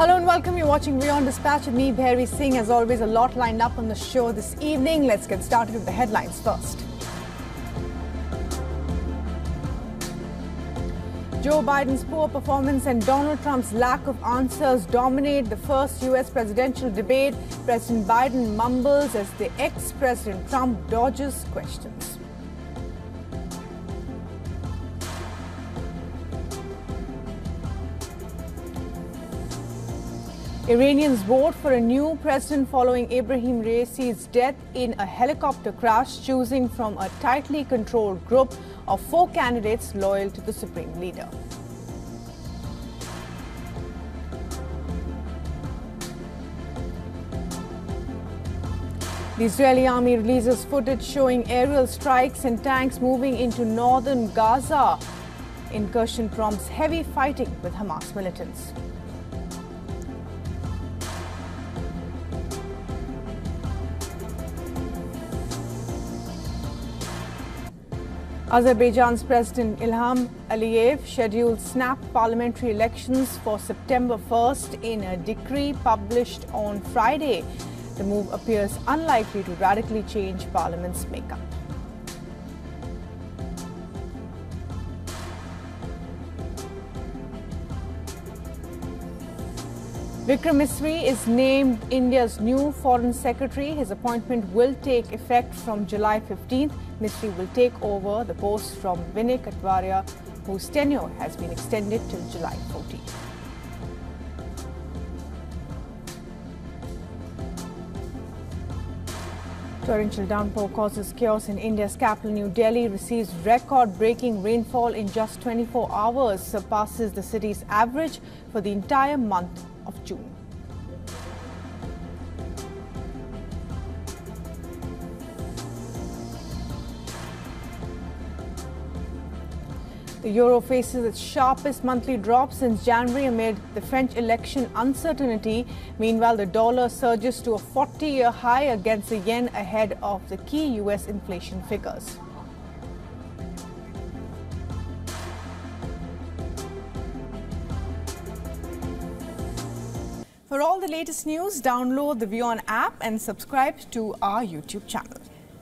Hello and welcome. You're watching WION Dispatch with me, Bhairavi Singh. As always, a lot lined up on the show this evening. Let's get started with the headlines first. Joe Biden's poor performance and Donald Trump's lack of answers dominate the first U.S. presidential debate. President Biden mumbles as the ex-President Trump dodges questions. Iranians vote for a new president following Ibrahim Raisi's death in a helicopter crash, choosing from a tightly controlled group of four candidates loyal to the supreme leader. The Israeli army releases footage showing aerial strikes and tanks moving into northern Gaza. Incursion prompts heavy fighting with Hamas militants. Azerbaijan's President Ilham Aliyev scheduled snap parliamentary elections for September 1st in a decree published on Friday. The move appears unlikely to radically change parliament's makeup. Vikram Misri is named India's new foreign secretary. His appointment will take effect from July 15th. Misri will take over the post from Vinay Kwatra, whose tenure has been extended till July 14th. Torrential downpour causes chaos in India's capital, New Delhi, receives record-breaking rainfall in just 24 hours, surpasses the city's average for the entire month of June. The euro faces its sharpest monthly drop since January amid the French election uncertainty. Meanwhile, the dollar surges to a 40-year high against the yen ahead of the key U.S. inflation figures. For all the latest news, download the WION app and subscribe to our YouTube channel.